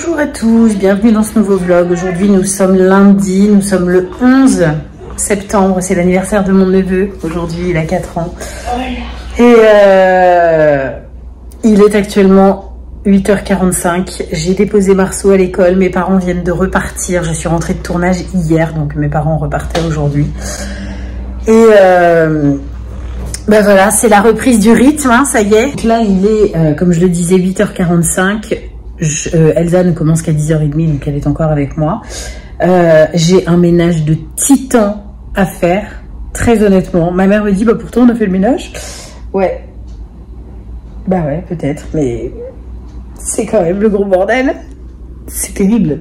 Bonjour à tous, bienvenue dans ce nouveau vlog. Aujourd'hui nous sommes lundi, nous sommes le 11 septembre, c'est l'anniversaire de mon neveu. Aujourd'hui il a 4 ans. Et euh, il est actuellement 8h45. J'ai déposé Marceau à l'école, mes parents viennent de repartir. Je suis rentrée de tournage hier, donc mes parents repartaient aujourd'hui. Et euh, ben voilà, c'est la reprise du rythme, hein, ça y est. Donc là, il est, euh, comme je le disais, 8h45. Euh, Elsa ne commence qu'à 10h30, donc elle est encore avec moi. Euh, J'ai un ménage de titan à faire, très honnêtement. Ma mère me dit, bah pourtant on a fait le ménage. Ouais. Bah ouais, peut-être, mais c'est quand même le gros bordel. C'est terrible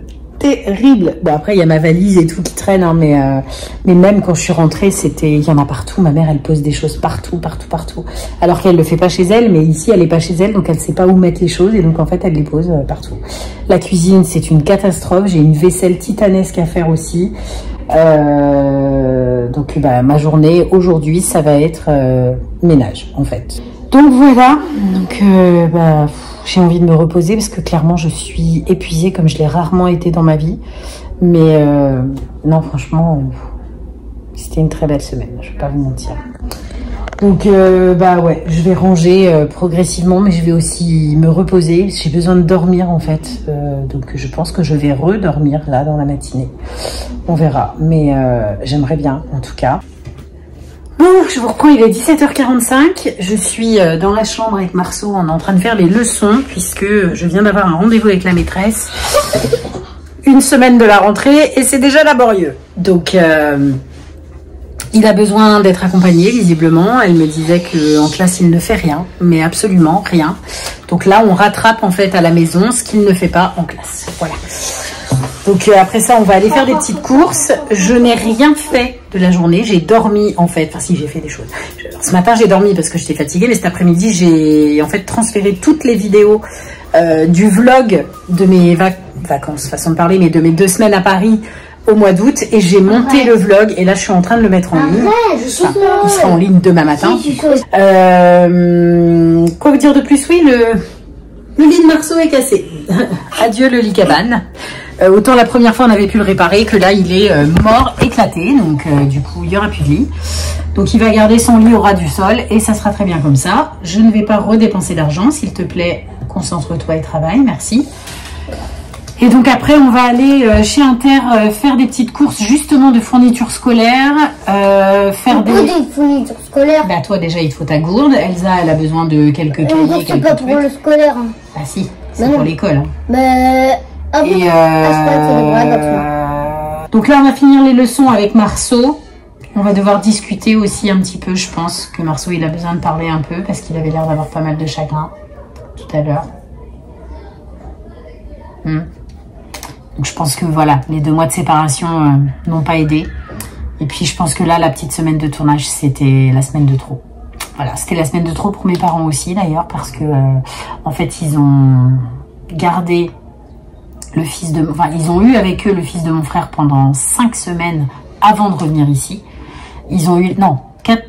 terrible. Bon après il y a ma valise et tout qui traîne, hein, mais euh, mais même quand je suis rentrée, c'était il y en a partout. Ma mère elle pose des choses partout, partout, partout. Alors qu'elle le fait pas chez elle, mais ici elle est pas chez elle, donc elle sait pas où mettre les choses et donc en fait elle les pose euh, partout. La cuisine c'est une catastrophe. J'ai une vaisselle titanesque à faire aussi. Euh, donc bah, ma journée aujourd'hui ça va être ménage en fait. Donc voilà. Donc bah j'ai envie de me reposer parce que clairement je suis épuisée comme je l'ai rarement été dans ma vie. Mais euh, non, franchement, c'était une très belle semaine, je vais pas vous mentir. Donc euh, bah ouais, je vais ranger euh, progressivement, mais je vais aussi me reposer. J'ai besoin de dormir en fait, donc je pense que je vais redormir là dans la matinée. On verra, mais j'aimerais bien en tout cas. Bon, je vous reprends, il est 17h45. Je suis euh, dans la chambre avec Marceau, est en train de faire les leçons puisque je viens d'avoir un rendez-vous avec la maîtresse. Une semaine de la rentrée et c'est déjà laborieux. Donc, euh, il a besoin d'être accompagné, visiblement. Elle me disait qu'en classe, il ne fait rien, mais absolument rien. Donc là, on rattrape en fait à la maison ce qu'il ne fait pas en classe. Voilà. Donc euh, après ça, on va aller faire des petites courses. Je n'ai rien fait de la journée. J'ai dormi en fait. Enfin si, j'ai fait des choses. Ce matin, j'ai dormi parce que j'étais fatiguée, mais cet après-midi, j'ai en fait transféré toutes les vidéos euh, du vlog de mes vac vacances, façon de parler, mais de mes deux semaines à Paris au mois d'août et j'ai monté le vlog et là je suis en train de le mettre en ligne. Enfin, il sera en ligne demain matin. Euh, quoi vous dire de plus? Oui, le, le lit de Marceau est cassé. Adieu le lit cabane. Euh, autant la première fois on avait pu le réparer que là il est euh, mort, éclaté, donc euh, du coup il n'y aura plus de lit. Donc il va garder son lit au ras du sol et ça sera très bien comme ça. Je ne vais pas redépenser d'argent, s'il te plaît, concentre-toi et travaille, merci. Et donc après on va aller chez Inter faire des petites courses justement de fournitures scolaires, faire des... des fournitures scolaires. Bah toi déjà il te faut ta gourde, Elsa elle a besoin de quelques cahiers, quelques pas trucs. pour le scolaire. hein. Ah si, c'est pour l'école. hein. Mais. Ah oui, Et ah, euh... Donc là, on va finir les leçons avec Marceau. On va devoir discuter aussi un petit peu, je pense que Marceau, il a besoin de parler un peu parce qu'il avait l'air d'avoir pas mal de chagrin tout à l'heure. Hmm. Donc je pense que voilà, les deux mois de séparation euh, n'ont pas aidé. Et puis je pense que là, la petite semaine de tournage, c'était la semaine de trop. Voilà, c'était la semaine de trop pour mes parents aussi d'ailleurs parce que euh, en fait, ils ont gardé le fils de, ils ont eu avec eux le fils de mon frère pendant cinq semaines avant de revenir ici. Ils ont eu, non, quatre,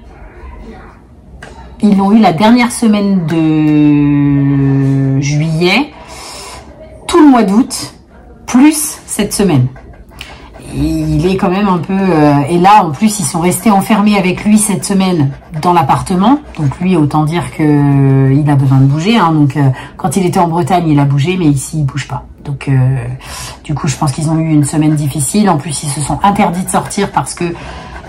ils l'ont eu la dernière semaine de juillet, tout le mois d'août, plus cette semaine. Il est quand même un peu, euh, et là en plus ils sont restés enfermés avec lui cette semaine dans l'appartement. Donc lui autant dire que euh, il a besoin de bouger. hein. Donc euh, quand il était en Bretagne il a bougé, mais ici il bouge pas. Donc euh, du coup je pense qu'ils ont eu une semaine difficile. En plus ils se sont interdits de sortir parce que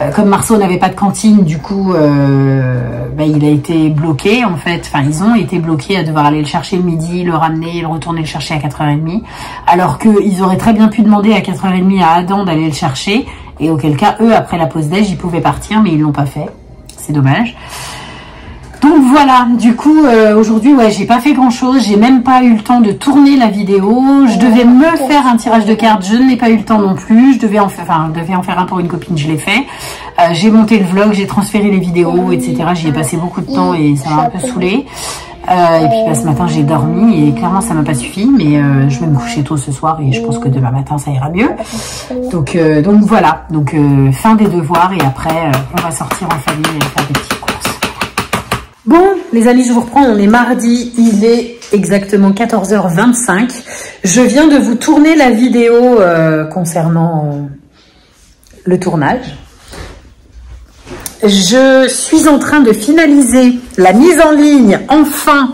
euh, comme Marceau n'avait pas de cantine, du coup, euh, bah, il a été bloqué en fait. Enfin, ils ont été bloqués à devoir aller le chercher le midi, le ramener, le retourner le chercher à 4h30. Alors qu'ils auraient très bien pu demander à 4h30 à Adam d'aller le chercher. Et auquel cas, eux, après la pause déj, ils pouvaient partir, mais ils l'ont pas fait. C'est dommage. Donc voilà, du coup euh, aujourd'hui ouais j'ai pas fait grand chose, j'ai même pas eu le temps de tourner la vidéo, je devais me faire un tirage de cartes, je n'ai pas eu le temps non plus, je devais en faire, enfin je devais en faire un pour une copine, je l'ai fait, Euh, j'ai monté le vlog, j'ai transféré les vidéos, etc. J'y ai passé beaucoup de temps et ça m'a un peu saoulé. Euh, et puis bah, ce matin j'ai dormi et clairement ça m'a pas suffi, mais euh, je vais me coucher tôt ce soir et je pense que demain matin ça ira mieux. Donc euh, donc voilà, donc euh, fin des devoirs et après on va sortir en famille et faire des. Bon, les amis, je vous reprends. On est mardi, il est exactement 14h25. Je viens de vous tourner la vidéo euh, concernant le tournage. Je suis en train de finaliser la mise en ligne, enfin,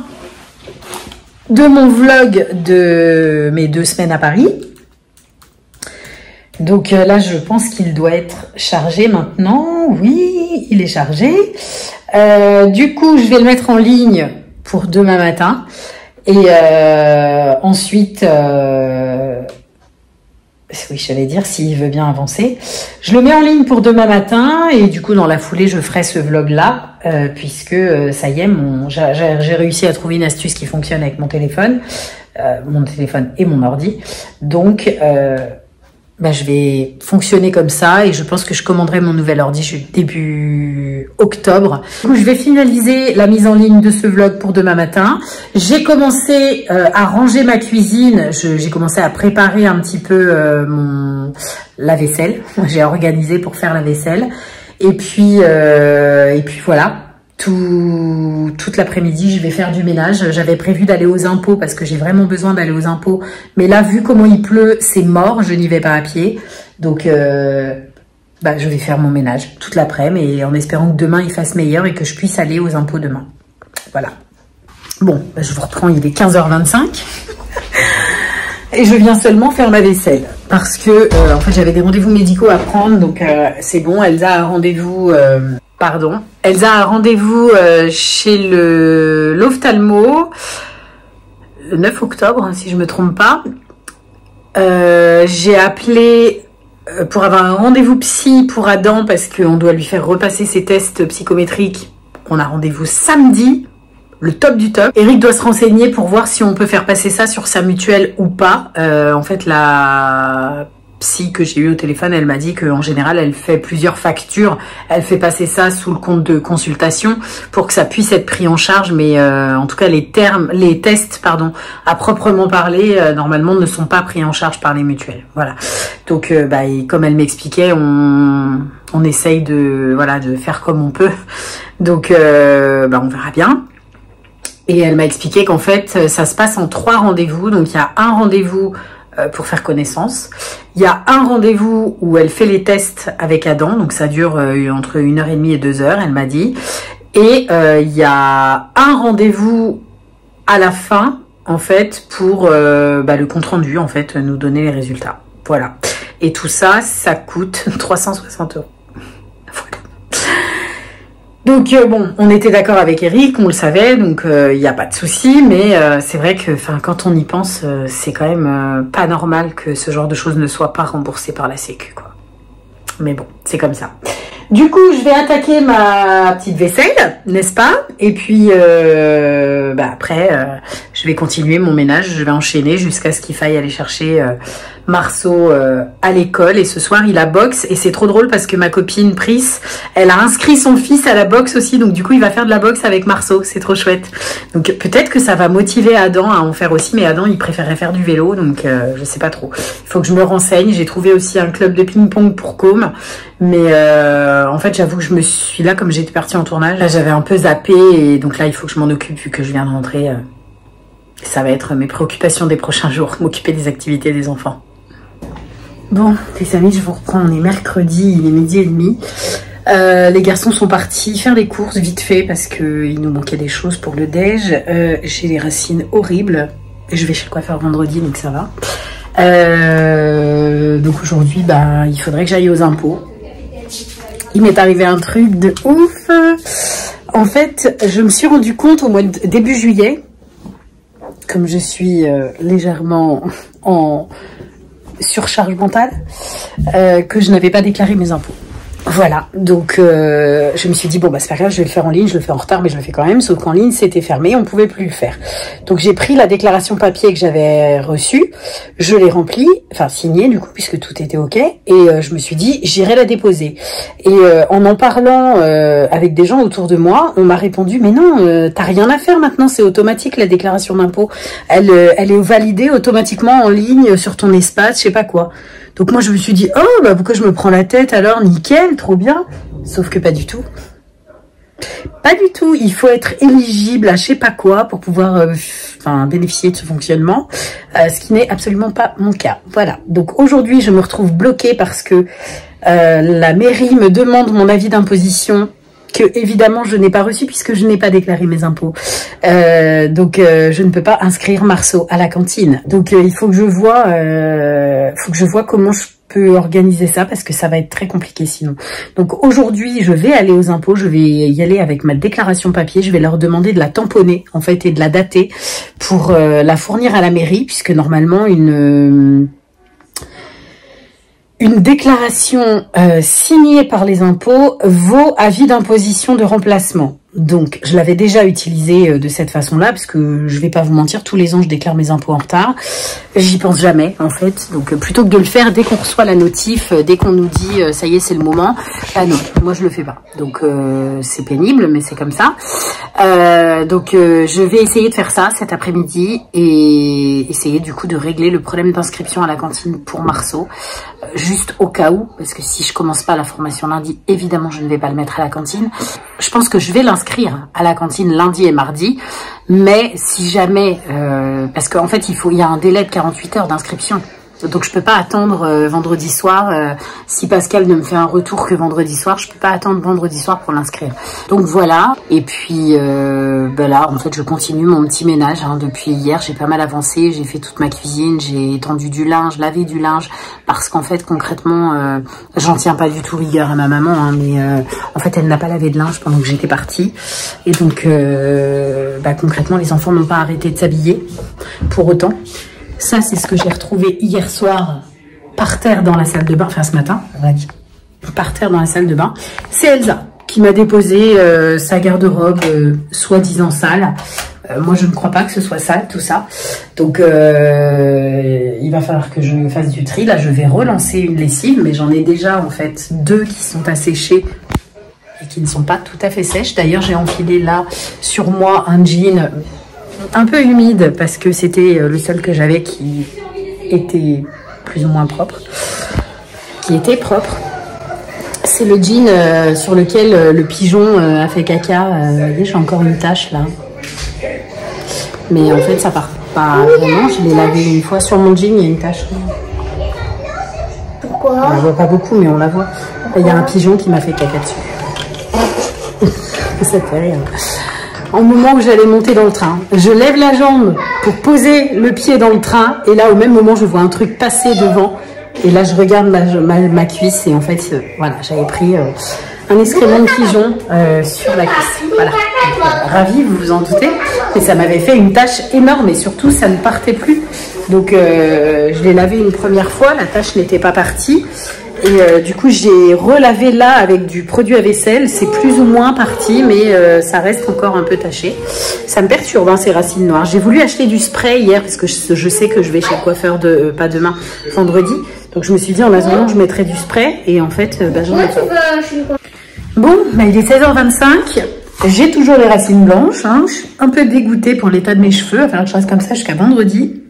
de mon vlog de mes deux semaines à Paris. Donc euh, là, je pense qu'il doit être chargé maintenant. Oui, il est chargé. Euh, du coup, je vais le mettre en ligne pour demain matin. Et euh, ensuite, euh, oui, j'allais dire s'il veut bien avancer. Je le mets en ligne pour demain matin et du coup, dans la foulée, je ferai ce vlog-là euh, puisque ça y est, j'ai, réussi à trouver une astuce qui fonctionne avec mon téléphone, mon téléphone et mon ordi. Donc, bah, je vais fonctionner comme ça et je pense que je commanderai mon nouvel ordi début octobre. Du je vais finaliser la mise en ligne de ce vlog pour demain matin. J'ai commencé euh, à ranger ma cuisine. J'ai commencé à préparer un petit peu euh, la vaisselle. J'ai organisé pour faire la vaisselle. Et puis, euh, et puis voilà tout, toute l'après-midi, je vais faire du ménage. J'avais prévu d'aller aux impôts parce que j'ai vraiment besoin d'aller aux impôts. Mais là, vu comment il pleut, c'est mort. Je n'y vais pas à pied. Donc, bah, je vais faire mon ménage toute l'après-midi en espérant que demain il fasse meilleur et que je puisse aller aux impôts demain. Voilà. Bon, bah, je vous reprends, il est 15h25. et je viens seulement faire ma vaisselle parce que euh, en fait j'avais des rendez-vous médicaux à prendre donc euh, c'est bon Elsa a rendez-vous euh, pardon Elsa a rendez-vous euh, chez le l'ophtalmo le 9 octobre hein, si je me trompe pas Euh, j'ai appelé pour avoir un rendez-vous psy pour Adam parce qu'on doit lui faire repasser ses tests psychométriques on a rendez-vous samedi le top du top. Eric doit se renseigner pour voir si on peut faire passer ça sur sa mutuelle ou pas. Euh, en fait, la psy que j'ai eu au téléphone, elle m'a dit qu'en général, elle fait plusieurs factures. Elle fait passer ça sous le compte de consultation pour que ça puisse être pris en charge. Mais euh, en tout cas, les termes, les tests, pardon, à proprement parler, euh, normalement, ne sont pas pris en charge par les mutuelles. Voilà. Donc, euh, bah, comme elle m'expliquait, on, on essaye de, de faire comme on peut. Donc, bah, on verra bien. Et elle m'a expliqué qu'en fait, ça se passe en trois rendez-vous. Donc, il y a un rendez-vous pour faire connaissance. Il y a un rendez-vous où elle fait les tests avec Adam. Donc, ça dure euh, entre une heure et demie et deux heures, elle m'a dit. Et euh, il y a un rendez-vous à la fin, en fait, pour euh, bah, le compte-rendu, en fait, nous donner les résultats. Voilà. Et tout ça, ça coûte 360 euros. Donc euh, bon, on était d'accord avec Eric, on le savait, donc il euh, n'y a pas de souci, mais euh, c'est vrai que quand on y pense, euh, c'est quand même pas normal que ce genre de choses ne soit pas remboursé par la Sécu, quoi. Mais bon, c'est comme ça. Du coup, je vais attaquer ma petite vaisselle, n'est-ce pas? Et puis euh, bah, après, je vais continuer mon ménage, je vais enchaîner jusqu'à ce qu'il faille aller chercher Marceau euh, à l'école. Et ce soir il a boxe et c'est trop drôle parce que ma copine Pris, elle a inscrit son fils à la boxe aussi. Donc du coup il va faire de la boxe avec Marceau, c'est trop chouette. Donc peut-être que ça va motiver Adam à en faire aussi mais Adam il préférait faire du vélo. Donc euh, je sais pas trop. Il faut que je me renseigne, j'ai trouvé aussi un club de ping-pong pour Com mais euh, en fait j'avoue que je me suis là comme j'étais partie en tournage, là j'avais un peu zappé et donc là il faut que je m'en occupe vu que je viens de rentrer. ça va être mes préoccupations des prochains jours, m'occuper des activités des enfants. Bon, les amis, je vous reprends. On est mercredi, il est midi et demi. Euh, les garçons sont partis faire des courses vite fait parce qu'il nous manquait des choses pour le déj. Euh, J'ai les racines horribles. Je vais chez le coiffeur vendredi, donc ça va. Euh, donc aujourd'hui, bah, il faudrait que j'aille aux impôts. Il m'est arrivé un truc de ouf. En fait, je me suis rendu compte au mois de début juillet, comme je suis euh, légèrement en surcharge mentale euh, que je n'avais pas déclaré mes impôts. Voilà, donc euh, je me suis dit, bon, bah c'est pas grave, je vais le faire en ligne, je le fais en retard, mais je le fais quand même, sauf qu'en ligne, c'était fermé, on pouvait plus le faire. Donc j'ai pris la déclaration papier que j'avais reçue, je l'ai remplie, enfin signée du coup, puisque tout était OK, et euh, je me suis dit, j'irai la déposer. Et euh, en en parlant avec des gens autour de moi, on m'a répondu, mais non, t'as rien à faire maintenant, c'est automatique la déclaration d'impôt. Elle, elle est validée automatiquement en ligne sur ton espace, je sais pas quoi. Donc moi je me suis dit oh bah pourquoi je me prends la tête alors? Nickel trop bien sauf que pas du tout Pas du tout. Il faut être éligible à je sais pas quoi pour pouvoir euh, bénéficier de ce fonctionnement, euh, ce qui n'est absolument pas mon cas. Voilà. Donc aujourd'hui, je me retrouve bloquée parce que euh, la mairie me demande mon avis d'imposition que évidemment je n'ai pas reçu puisque je n'ai pas déclaré mes impôts. Euh, donc euh, je ne peux pas inscrire Marceau à la cantine. Donc euh, il faut que je vois, faut que je vois comment je peux organiser ça parce que ça va être très compliqué sinon. Donc aujourd'hui, je vais aller aux impôts, je vais y aller avec ma déclaration papier, je vais leur demander de la tamponner en fait et de la dater pour la fournir à la mairie puisque normalement une une déclaration euh, signée par les impôts vaut avis d'imposition de remplacement. Donc, je l'avais déjà utilisé euh, de cette façon-là, parce que je vais pas vous mentir, tous les ans, je déclare mes impôts en retard. J'y pense jamais, en fait. Donc, euh, plutôt que de le faire dès qu'on reçoit la notif, euh, dès qu'on nous dit « ça y est, c'est le moment », ah non, moi, je le fais pas. Donc, c'est pénible, mais c'est comme ça. donc, je vais essayer de faire ça cet après-midi et essayer, du coup, de régler le problème d'inscription à la cantine pour Marceau, juste au cas où, parce que si je commence pas la formation lundi, évidemment, je ne vais pas le mettre à la cantine. Je pense que je vais l'inscrire à la cantine lundi et mardi. Mais si jamais, euh, parce qu'en fait, il faut, il y a un délai de 48 heures d'inscription. Donc je peux pas attendre euh, vendredi soir. Euh, si Pascal ne me fait un retour que vendredi soir, je peux pas attendre vendredi soir pour l'inscrire. Donc voilà. Et puis euh, ben là, en fait, je continue mon petit ménage. Hein. Depuis hier, j'ai pas mal avancé. J'ai fait toute ma cuisine. J'ai étendu du linge, lavé du linge, parce qu'en fait, concrètement, j'en tiens pas du tout rigueur à ma maman. Hein, mais en fait, elle n'a pas lavé de linge pendant que j'étais partie. Et donc, bah, concrètement, les enfants n'ont pas arrêté de s'habiller pour autant. Ça, c'est ce que j'ai retrouvé hier soir par terre dans la salle de bain, enfin ce matin, par terre dans la salle de bain. C'est Elsa qui m'a déposé euh, sa garde-robe euh, soi-disant sale. Euh, moi, je ne crois pas que ce soit sale, tout ça. Donc, il va falloir que je fasse du tri. Là, je vais relancer une lessive, mais j'en ai déjà, en fait, deux qui sont asséchées et qui ne sont pas tout à fait sèches. D'ailleurs, j'ai enfilé là, sur moi, un jean un peu humide parce que c'était euh, le seul que j'avais qui était plus ou moins propre. Qui était propre. C'est le jean euh, sur lequel euh, le pigeon a fait caca. vous voyez, j'ai encore une tache là. Mais en fait, ça part pas vraiment. Je l'ai lavé une fois sur mon jean, il y a une tache. Pourquoi On la voit pas beaucoup, mais on la voit. Il y a un pigeon qui m'a fait caca dessus. ça fait rien au moment où j'allais monter dans le train. Je lève la jambe pour poser le pied dans le train et là au même moment je vois un truc passer devant et là je regarde ma, cuisse et en fait euh, voilà j'avais pris euh, un excrément de pigeon euh, sur la cuisse. Voilà. ravi, vous vous en doutez. Et ça m'avait fait une tache énorme et surtout ça ne partait plus. Donc je l'ai lavé une première fois, la tache n'était pas partie. Et euh, du coup, j'ai relavé là avec du produit à vaisselle. C'est plus ou moins parti, mais euh, ça reste encore un peu taché. Ça me perturbe, hein, ces racines noires. J'ai voulu acheter du spray hier parce que je, sais que je vais chez le coiffeur, de, euh, pas demain, vendredi. Donc je me suis dit, en attendant, je mettrai du spray. Et en fait, bah, j'en ai. Bon, bah, il est 16h25. J'ai toujours les racines blanches. Hein. Je suis un peu dégoûtée pour l'état de mes cheveux. Enfin, je reste comme ça jusqu'à vendredi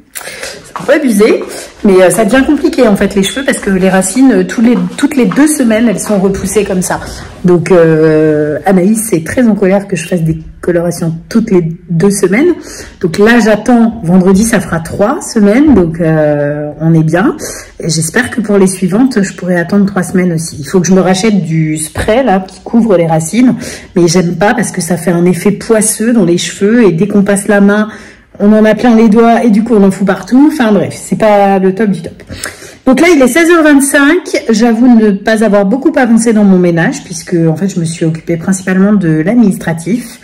un peu abusé, mais euh, ça devient compliqué en fait les cheveux parce que les racines, euh, les, toutes les deux semaines, elles sont repoussées comme ça. Donc euh, Anaïs est très en colère que je fasse des colorations toutes les deux semaines. Donc là j'attends, vendredi ça fera trois semaines, donc on est bien. J'espère que pour les suivantes, je pourrai attendre trois semaines aussi. Il faut que je me rachète du spray là qui couvre les racines, mais j'aime pas parce que ça fait un effet poisseux dans les cheveux et dès qu'on passe la main on en a plein les doigts et du coup on en fout partout. Enfin bref, c'est pas le top du top. Donc là, il est 16h25. J'avoue ne pas avoir beaucoup avancé dans mon ménage puisque en fait, je me suis occupée principalement de l'administratif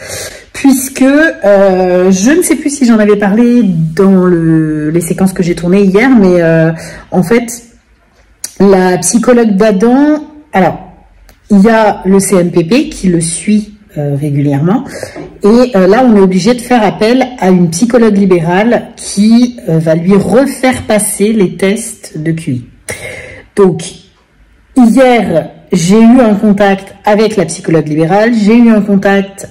puisque euh, je ne sais plus si j'en avais parlé dans les séquences que j'ai tournées hier, mais euh, en fait, la psychologue d'Adam, alors, il y a le CMPP qui le suit euh, régulièrement. Et euh, là, on est obligé de faire appel à une psychologue libérale qui euh, va lui refaire passer les tests de QI. Donc, hier, j'ai eu un contact avec la psychologue libérale, j'ai eu un contact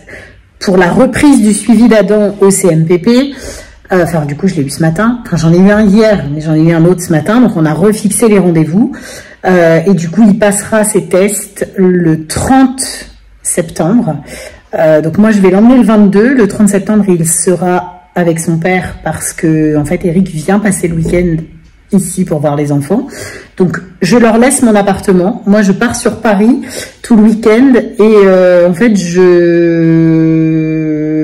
pour la reprise du suivi d'Adam au CMPP. enfin, du coup, je l'ai eu ce matin. Enfin, j'en ai eu un hier, mais j'en ai eu un autre ce matin. Donc, on a refixé les rendez-vous. et du coup, il passera ses tests le 30 septembre. Euh, donc moi, je vais l'emmener le 22. Le 30 septembre, il sera avec son père parce que, en fait, Eric vient passer le week-end ici pour voir les enfants. Donc, je leur laisse mon appartement. Moi, je pars sur Paris tout le week-end et euh, en fait, je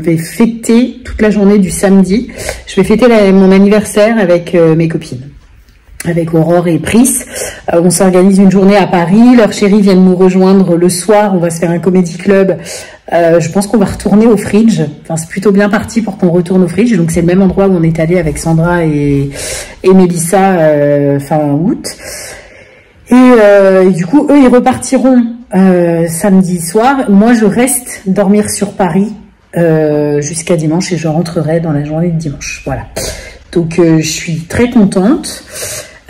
vais fêter toute la journée du samedi. Je vais fêter mon anniversaire avec euh, mes copines avec Aurore et Pris. Euh, on s'organise une journée à Paris. Leurs chéris viennent nous rejoindre le soir. On va se faire un comédie club. Euh, je pense qu'on va retourner au Fridge. Enfin, c'est plutôt bien parti pour qu'on retourne au Fridge. Donc, c'est le même endroit où on est allé avec Sandra et, et Mélissa euh, fin août. Et, du coup, eux, ils repartiront samedi soir. Moi, je reste dormir sur Paris jusqu'à dimanche et je rentrerai dans la journée de dimanche. Voilà. Donc, je suis très contente.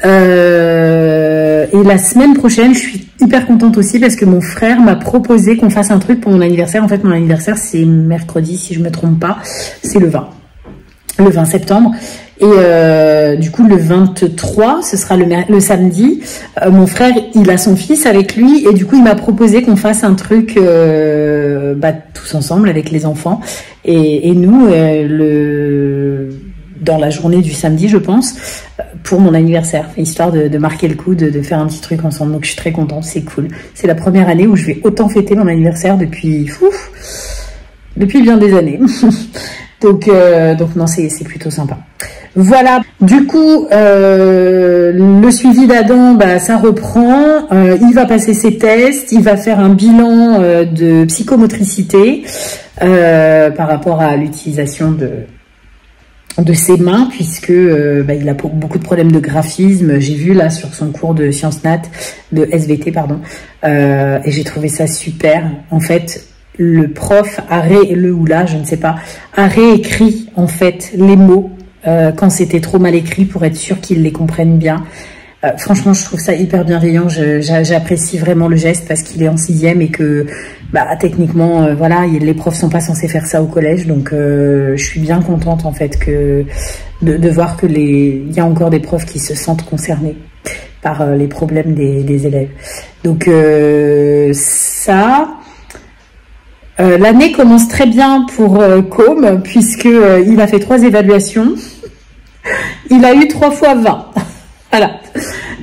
Euh, et la semaine prochaine, je suis hyper contente aussi parce que mon frère m'a proposé qu'on fasse un truc pour mon anniversaire. En fait, mon anniversaire, c'est mercredi, si je me trompe pas. C'est le 20. Le 20 septembre. Et euh, du coup, le 23, ce sera le, samedi. Euh, mon frère, il a son fils avec lui. Et du coup, il m'a proposé qu'on fasse un truc euh, bah, tous ensemble avec les enfants. Et, et nous, euh, le dans la journée du samedi, je pense, pour mon anniversaire, histoire de, marquer le coup, de, faire un petit truc ensemble. Donc je suis très contente, c'est cool. C'est la première année où je vais autant fêter mon anniversaire depuis, depuis bien des années. donc, euh, donc non, c'est plutôt sympa. Voilà. Du coup, euh, le suivi d'Adam, bah, ça reprend. Euh, il va passer ses tests. Il va faire un bilan de psychomotricité par rapport à l'utilisation de de ses mains puisque euh, bah, il a beaucoup de problèmes de graphisme. J'ai vu là sur son cours de sciences nat, de SVT pardon, euh, et j'ai trouvé ça super. En fait, le prof a le ou là, je ne sais pas, a réécrit en fait les mots euh, quand c'était trop mal écrit pour être sûr qu'ils les comprennent bien. Euh, franchement, je trouve ça hyper bienveillant. J'apprécie vraiment le geste parce qu'il est en sixième et que, bah, techniquement, euh, voilà, il- les profs sont pas censés faire ça au collège. Donc, euh, je suis bien contente en fait de, voir que il y a encore des profs qui se sentent concernés par les problèmes des, élèves. Donc, ça. L'année commence très bien pour Com puisque il a fait trois évaluations. Il a eu trois fois 20. voilà.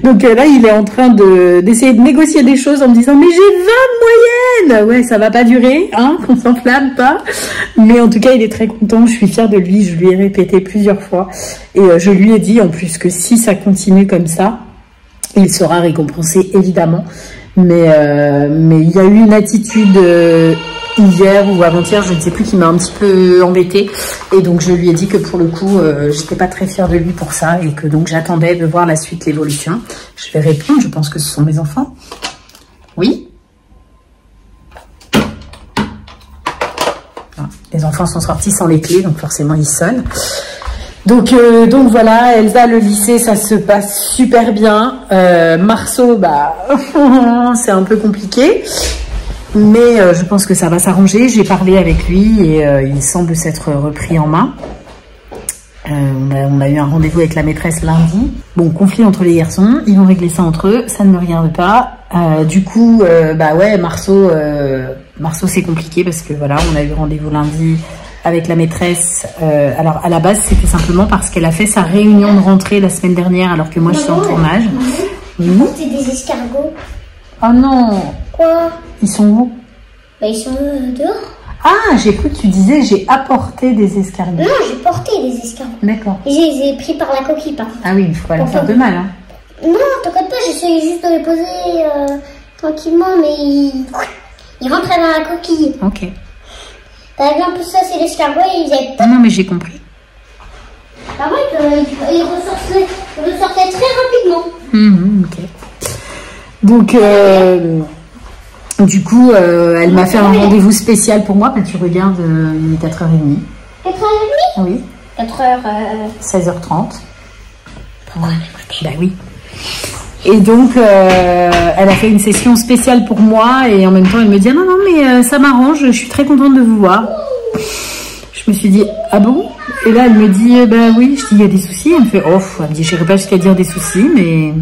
Donc euh, là, il est en train de d'essayer de négocier des choses en me disant mais j'ai 20 de moyenne. Ouais, ça va pas durer, hein, qu'on s'enflamme pas. Mais en tout cas, il est très content. Je suis fière de lui. Je lui ai répété plusieurs fois et euh, je lui ai dit en plus que si ça continue comme ça, il sera récompensé évidemment. Mais euh, mais il y a eu une attitude hier ou avant-hier, je ne sais plus, qui m'a un petit peu embêtée. Et donc je lui ai dit que pour le coup, euh, j'étais pas très fière de lui pour ça et que donc j'attendais de voir la suite, l'évolution. Je vais répondre. Je pense que ce sont mes enfants. Oui. Ah, Les enfants sont sortis sans les clés, donc forcément ils sonnent. Donc, euh, donc voilà, Elsa, le lycée, ça se passe super bien. Euh, Marceau, bah, c'est un peu compliqué. Mais euh, je pense que ça va s'arranger. J'ai parlé avec lui et euh, il semble s'être repris en main. Euh, on, a, on a eu un rendez-vous avec la maîtresse lundi. Bon, conflit entre les garçons, ils vont régler ça entre eux, ça ne me regarde pas. Euh, du coup, euh, bah ouais, Marceau, euh, Marceau c'est compliqué parce que voilà, on a eu rendez-vous lundi avec la maîtresse. Euh, alors à la base, c'était simplement parce qu'elle a fait sa réunion de rentrée la semaine dernière alors que moi je suis en tournage. C'est des escargots. Oh non, Quoi? Ils sont où? Bah, ils sont euh, dehors. Ah, j'ai cru que tu disais j'ai apporté des escargots. Non, j'ai porté des escargots. D'accord. Et je les ai pris par la coquille, par contre. Ah oui, il faut pas leur faire de mal. Hein. Non, t'inquiète pas, j'essayais juste de les poser euh, tranquillement, mais ils, ils rentraient dans la coquille. Ok. Par exemple, ça, c'est l'escargot et ils avaient Non, non, mais j'ai compris. Par contre, euh, ils ressortaient, ils ressortaient très rapidement. Mhm, ok. Donc, euh, du coup, euh, elle m'a fait un rendez-vous spécial pour moi. Bah, tu regardes, euh, il est 4h30. 4h30 Ah oui, 4h. 16h30. Bah oui. Et donc, euh, elle a fait une session spéciale pour moi et en même temps, elle me dit ah non, non, mais euh, ça m'arrange, je suis très contente de vous voir. Je me suis dit ah bon? Et là, elle me dit eh ben oui, je dis il y a des soucis. Elle me fait oh, elle me dit j'irai pas jusqu'à dire des soucis, mais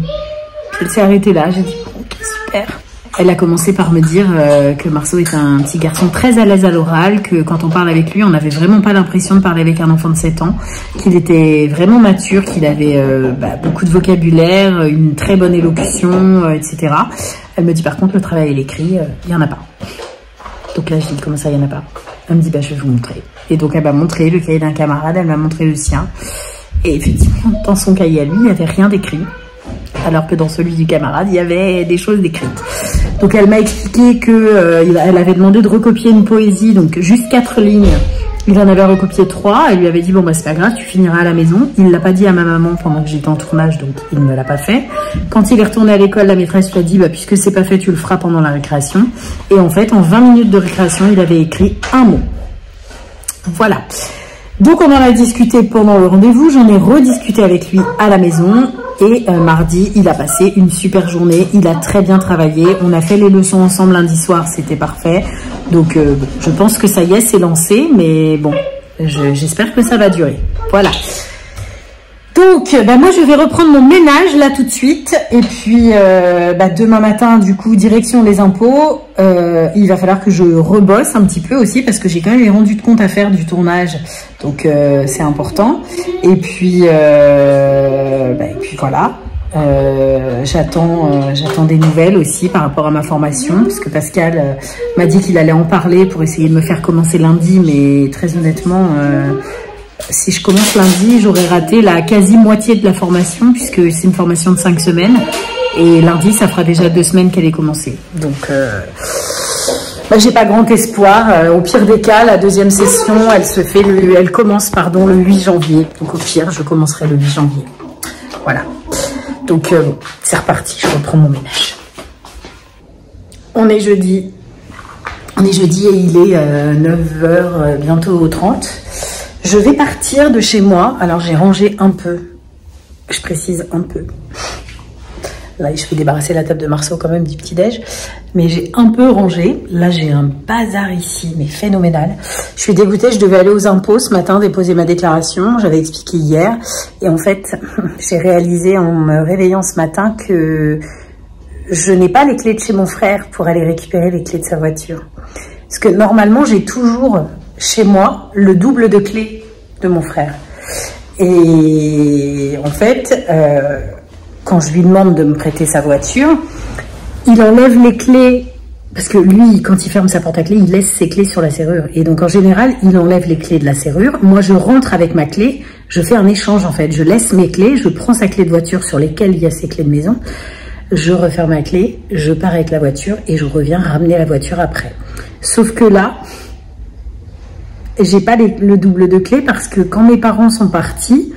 elle s'est arrêtée là. J'ai dit ok, super. Elle a commencé par me dire euh, que Marceau est un petit garçon très à l'aise à l'oral, que quand on parle avec lui, on n'avait vraiment pas l'impression de parler avec un enfant de 7 ans, qu'il était vraiment mature, qu'il avait euh, bah, beaucoup de vocabulaire, une très bonne élocution, euh, etc. Elle me dit par contre le travail et l'écrit, il n'y en a pas. Donc là je dis comment ça il n'y en a pas? Elle me dit bah je vais vous montrer. Et donc elle m'a montré le cahier d'un camarade, elle m'a montré le sien. Et effectivement, dans son cahier à lui, il n'y avait rien d'écrit alors que dans celui du camarade, il y avait des choses décrites. Donc elle m'a expliqué que euh, elle avait demandé de recopier une poésie, donc juste quatre lignes. Il en avait recopié trois. Elle lui avait dit bon bah c'est pas grave, tu finiras à la maison. Il l'a pas dit à ma maman pendant que j'étais en tournage, donc il ne l'a pas fait. Quand il est retourné à l'école, la maîtresse lui a dit bah puisque c'est pas fait, tu le feras pendant la récréation. Et en fait, en 20 minutes de récréation, il avait écrit un mot. Voilà. Donc on en a discuté pendant le rendez-vous, j'en ai rediscuté avec lui à la maison et euh, mardi, il a passé une super journée, il a très bien travaillé, on a fait les leçons ensemble lundi soir, c'était parfait. Donc euh, je pense que ça y est, c'est lancé, mais bon, j'espère que ça va durer. Voilà. Donc, bah moi, je vais reprendre mon ménage là tout de suite. Et puis, euh, bah, demain matin, du coup, direction les impôts. Euh, il va falloir que je rebosse un petit peu aussi parce que j'ai quand même les rendus de compte à faire du tournage. Donc, euh, c'est important. Et puis, bah, et puis voilà. j'attends j'attends des nouvelles aussi par rapport à ma formation puisque Pascal m'a dit qu'il allait en parler pour essayer de me faire commencer lundi mais très honnêtement si je commence lundi, j'aurais raté la quasi-moitié de la formation, puisque c'est une formation de 5 semaines. Et lundi, ça fera déjà deux semaines qu'elle est commencée. Donc, euh, bah, j'ai pas grand espoir. Euh, au pire des cas, la deuxième session, elle se fait, elle commence pardon le 8 janvier. Donc au pire, je commencerai le 8 janvier. Voilà. Donc euh, c'est reparti. Je reprends mon ménage. On est jeudi. On est jeudi et il est 9h, bientôt 30. Je vais partir de chez moi. Alors, j'ai rangé un peu. Je précise un peu. Là, je vais débarrasser la table de Marceau quand même du petit-déj. Mais j'ai un peu rangé. Là, j'ai un bazar ici, mais phénoménal. Je suis dégoûtée. Je devais aller aux impôts ce matin, déposer ma déclaration. J'avais expliqué hier. Et en fait, j'ai réalisé en me réveillant ce matin que je n'ai pas les clés de chez mon frère pour aller récupérer les clés de sa voiture. Parce que normalement, j'ai toujours chez moi le double de clés de mon frère. Et en fait, euh, quand je lui demande de me prêter sa voiture, il enlève les clés parce que lui, quand il ferme sa porte à clé, il laisse ses clés sur la serrure. Et donc, en général, il enlève les clés de la serrure. Moi, je rentre avec ma clé. Je fais un échange, en fait. Je laisse mes clés. Je prends sa clé de voiture sur lesquelles il y a ses clés de maison. Je referme ma clé. Je pars avec la voiture et je reviens ramener la voiture après. Sauf que là, j'ai pas le double de clés parce que quand mes parents sont partis,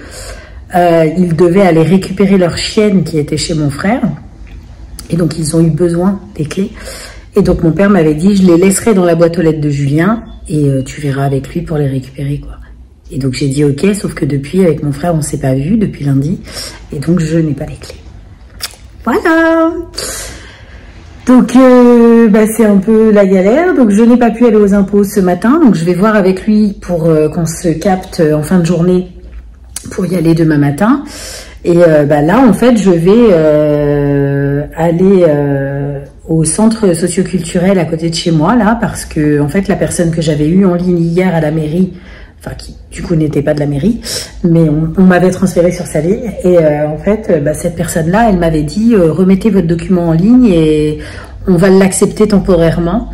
euh, ils devaient aller récupérer leur chienne qui était chez mon frère. Et donc, ils ont eu besoin des clés. Et donc, mon père m'avait dit, je les laisserai dans la boîte aux lettres de Julien et euh, tu verras avec lui pour les récupérer, quoi. Et donc, j'ai dit ok, sauf que depuis, avec mon frère, on s'est pas vu depuis lundi. Et donc, je n'ai pas les clés. Voilà donc euh, bah, c'est un peu la galère. Donc je n'ai pas pu aller aux impôts ce matin. Donc je vais voir avec lui pour euh, qu'on se capte euh, en fin de journée pour y aller demain matin. Et bah, là en fait je vais aller au centre socioculturel à côté de chez moi là parce que en fait la personne que j'avais eue en ligne hier à la mairie qui du coup n'était pas de la mairie, mais on, m'avait transféré sur sa ligne. Et euh, en fait, euh, bah, cette personne-là, elle m'avait dit euh, remettez votre document en ligne et on va l'accepter temporairement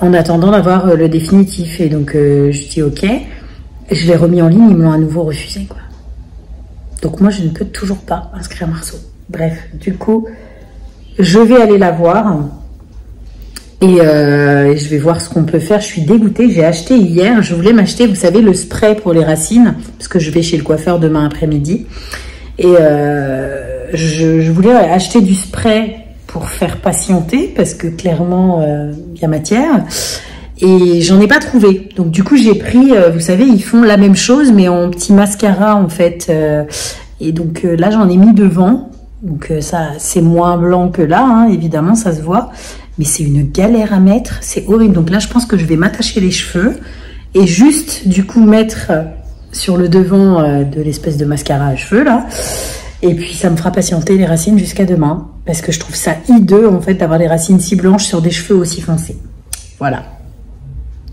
en attendant d'avoir le définitif. Et donc je dis ok, je l'ai remis en ligne, ils me l'ont à nouveau refusé. Donc moi je ne peux toujours pas inscrire Marceau. Bref, du coup, je vais aller la voir euh, et je vais voir ce qu'on peut faire. Je suis dégoûtée. J'ai acheté hier, je voulais m'acheter, vous savez, le spray pour les racines, parce que je vais chez le coiffeur demain après-midi. Et euh, je, voulais acheter du spray pour faire patienter, parce que clairement, euh, il y a matière. Et j'en ai pas trouvé. Donc du coup, j'ai pris, vous savez, ils font la même chose, mais en petit mascara, en fait. et donc là, j'en ai mis devant. Donc ça, c'est moins blanc que là, hein, évidemment, ça se voit mais c'est une galère à mettre, c'est horrible. Donc là, je pense que je vais m'attacher les cheveux et juste, du coup, mettre sur le devant euh, de l'espèce de mascara à cheveux, là. Et puis, ça me fera patienter les racines jusqu'à demain. parce que je trouve ça hideux en fait d'avoir des racines si blanches sur des cheveux aussi foncés. Voilà.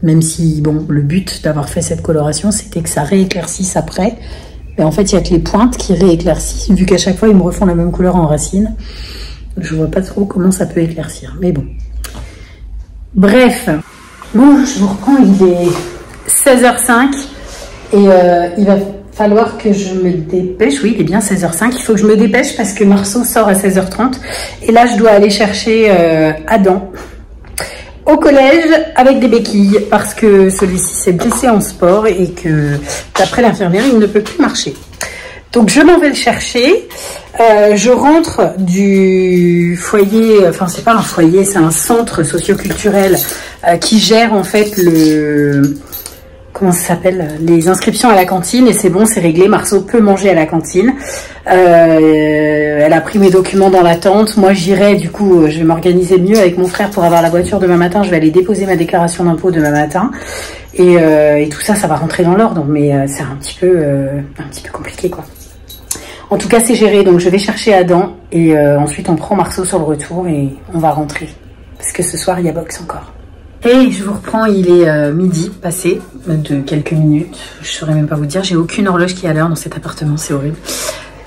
Même si, bon, le but d'avoir fait cette coloration, c'était que ça rééclaircisse après. Mais en fait, il n'y a que les pointes qui rééclaircissent, vu qu'à chaque fois, ils me refont la même couleur en racine. Je vois pas trop comment ça peut éclaircir, mais bon. Bref, bon, je vous reprends, il est 16h05 et euh, il va falloir que je me dépêche. Oui, il est bien 16h05. Il faut que je me dépêche parce que Marceau sort à 16h30. Et là, je dois aller chercher euh, Adam au collège avec des béquilles parce que celui-ci s'est blessé en sport et que d'après l'infirmière, il ne peut plus marcher. Donc je m'en vais le chercher. Euh, je rentre du foyer, enfin c'est pas un foyer, c'est un centre socioculturel euh, qui gère en fait le comment ça s'appelle les inscriptions à la cantine. Et c'est bon c'est réglé. Marceau peut manger à la cantine. Euh, elle a pris mes documents dans l'attente moi j'irai du coup je vais m'organiser mieux avec mon frère pour avoir la voiture demain matin. Je vais aller déposer ma déclaration d'impôt demain matin. Et, euh, et, tout ça ça va rentrer dans l'ordre. Mais c'est un petit peu un petit peu compliqué quoi en tout cas c'est géré donc je vais chercher Adam et euh, ensuite on prend Marceau sur le retour et on va rentrer parce que ce soir il y a box encore et je vous reprends, il est euh, midi passé de quelques minutes. Je saurais même pas vous dire, j'ai aucune horloge qui est à l'heure dans cet appartement, c'est horrible.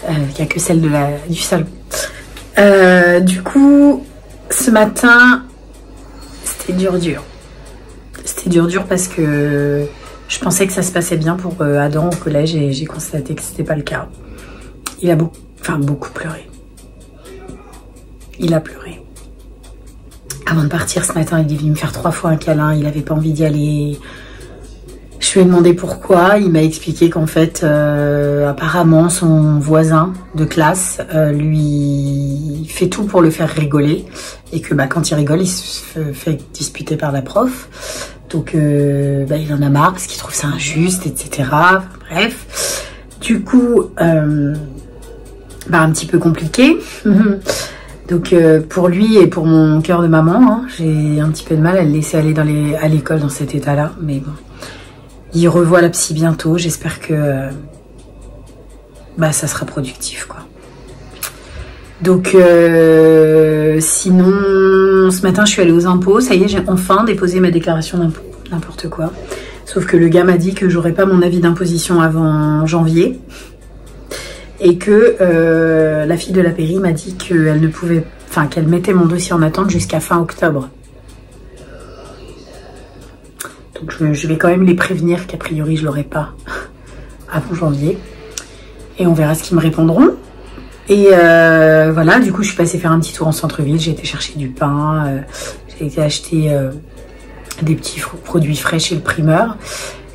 Euh, il n'y a que celle de la, du salon. Du coup, ce matin, c'était dur dur. C'était dur dur parce que je pensais que ça se passait bien pour Adam au collège et j'ai constaté que c'était pas le cas. Il a beaucoup, pleuré. Il a pleuré. Avant de partir ce matin, il est venu me faire trois fois un câlin. Il n'avait pas envie d'y aller. Je lui ai demandé pourquoi. Il m'a expliqué qu'en fait, euh, apparemment, son voisin de classe euh, lui fait tout pour le faire rigoler. Et que bah, quand il rigole, il se fait disputer par la prof. Donc, euh, bah, il en a marre parce qu'il trouve ça injuste, etc. Bref. Du coup, bah, un petit peu compliqué. Donc euh, pour lui et pour mon cœur de maman, hein, j'ai un petit peu de mal à le laisser aller à l'école dans cet état-là. Mais bon, il revoit la psy bientôt. J'espère que bah, ça sera productif. quoi. Donc euh, sinon, ce matin, je suis allée aux impôts. Ça y est, j'ai enfin déposé ma déclaration d'impôt. N'importe quoi. Sauf que le gars m'a dit que j'aurais pas mon avis d'imposition avant janvier et que euh, la fille de la pairie m'a dit qu'elle ne pouvait, enfin qu'elle mettait mon dossier en attente jusqu'à fin octobre. Donc je, vais quand même les prévenir qu'a priori je l'aurai pas avant janvier. Et on verra ce qu'ils me répondront. Et euh, voilà, du coup je suis passée faire un petit tour en centre-ville, j'ai été chercher du pain, euh, j'ai été acheter des petits produits frais chez le primeur.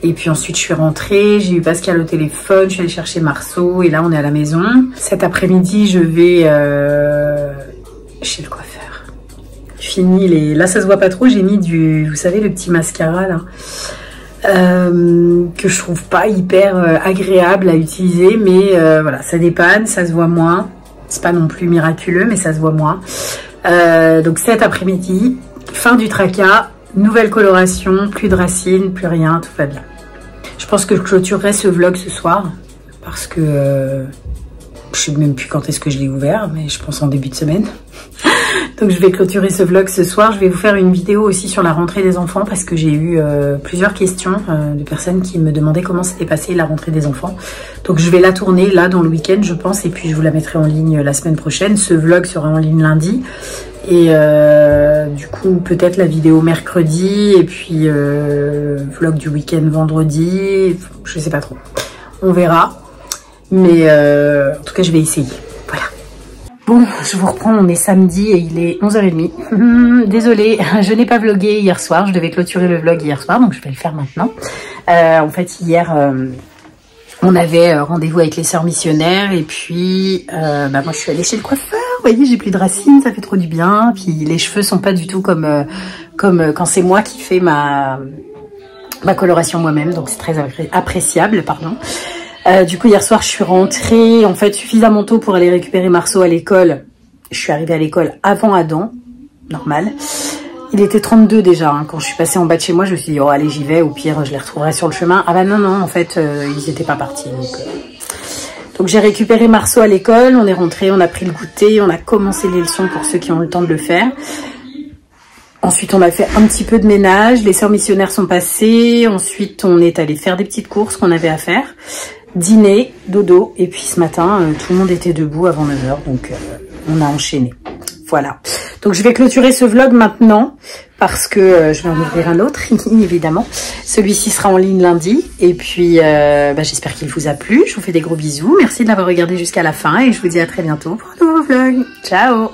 Et puis ensuite, je suis rentrée, j'ai eu Pascal au téléphone, je suis allée chercher Marceau et là, on est à la maison. Cet après-midi, je vais euh, chez le coiffeur. Fini les... Là, ça se voit pas trop, j'ai mis du... Vous savez, le petit mascara, là. Euh, que je trouve pas hyper euh, agréable à utiliser, mais euh, voilà, ça dépanne, ça se voit moins. C'est pas non plus miraculeux, mais ça se voit moins. Donc cet après-midi, fin du tracas, Nouvelle coloration, plus de racines, plus rien, tout va bien. Je pense que je clôturerai ce vlog ce soir parce que euh, je sais même plus quand est-ce que je l'ai ouvert, mais je pense en début de semaine. Donc je vais clôturer ce vlog ce soir. Je vais vous faire une vidéo aussi sur la rentrée des enfants parce que j'ai eu euh, plusieurs questions euh, de personnes qui me demandaient comment s'était passé la rentrée des enfants. Donc je vais la tourner là dans le week-end je pense et puis je vous la mettrai en ligne la semaine prochaine. Ce vlog sera en ligne lundi. Et euh, du coup, peut-être la vidéo mercredi et puis euh, vlog du week-end vendredi. Je sais pas trop. On verra. Mais euh, en tout cas, je vais essayer. Voilà. Bon, je vous reprends. On est samedi et il est 11h30. Désolée, je n'ai pas vlogué hier soir. Je devais clôturer le vlog hier soir, donc je vais le faire maintenant. En fait, hier... on avait rendez-vous avec les sœurs missionnaires et puis bah, moi je suis allée chez le coiffeur voyez, j'ai plus de racines, ça fait trop du bien. Puis les cheveux sont pas du tout comme euh, comme euh, quand c'est moi qui fais ma ma coloration moi-même, donc c'est très appréciable, pardon. Euh, du coup, hier soir, je suis rentrée en fait suffisamment tôt pour aller récupérer Marceau à l'école. Je suis arrivée à l'école avant Adam, normal. Il était 32 déjà, hein. quand je suis passée en bas de chez moi, je me suis dit, oh allez j'y vais, au pire je les retrouverai sur le chemin. Ah bah non, non, en fait, ils n'étaient pas partis. Donc, Donc j'ai récupéré Marceau à l'école, on est rentré, on a pris le goûter, on a commencé les leçons pour ceux qui ont le temps de le faire. Ensuite, on a fait un petit peu de ménage, les sœurs missionnaires sont passées, ensuite on est allé faire des petites courses qu'on avait à faire, dîner, dodo, et puis ce matin, euh, tout le monde était debout avant 9h, donc euh, on a enchaîné. Voilà. Donc je vais clôturer ce vlog maintenant parce que euh, je vais en ouvrir un autre, évidemment. Celui-ci sera en ligne lundi. Et puis, euh, bah, j'espère qu'il vous a plu. Je vous fais des gros bisous. Merci de l'avoir regardé jusqu'à la fin et je vous dis à très bientôt pour un nouveau vlog. Ciao